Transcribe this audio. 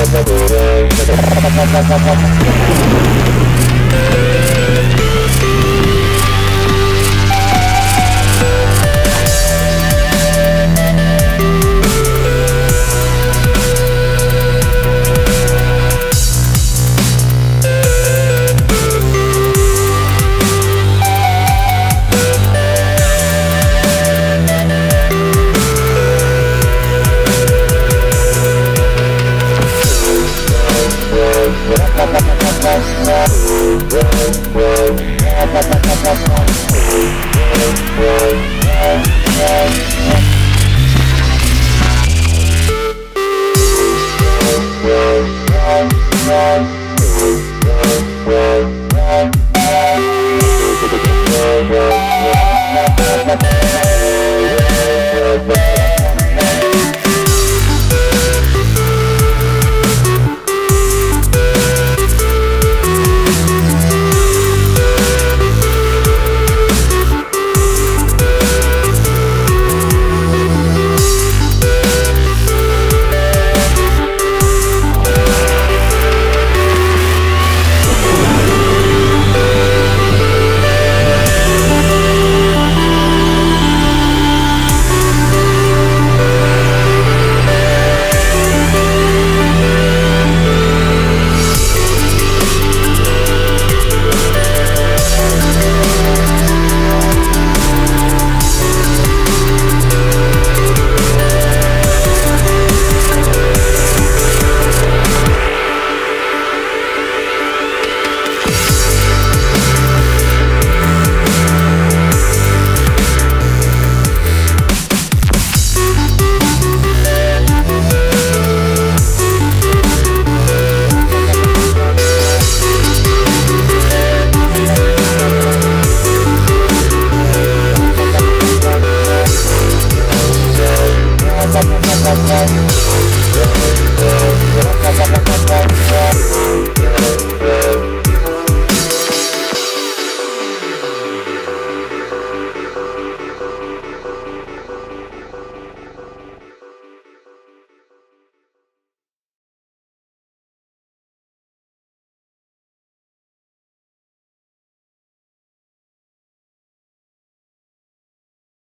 Let's go. Bye.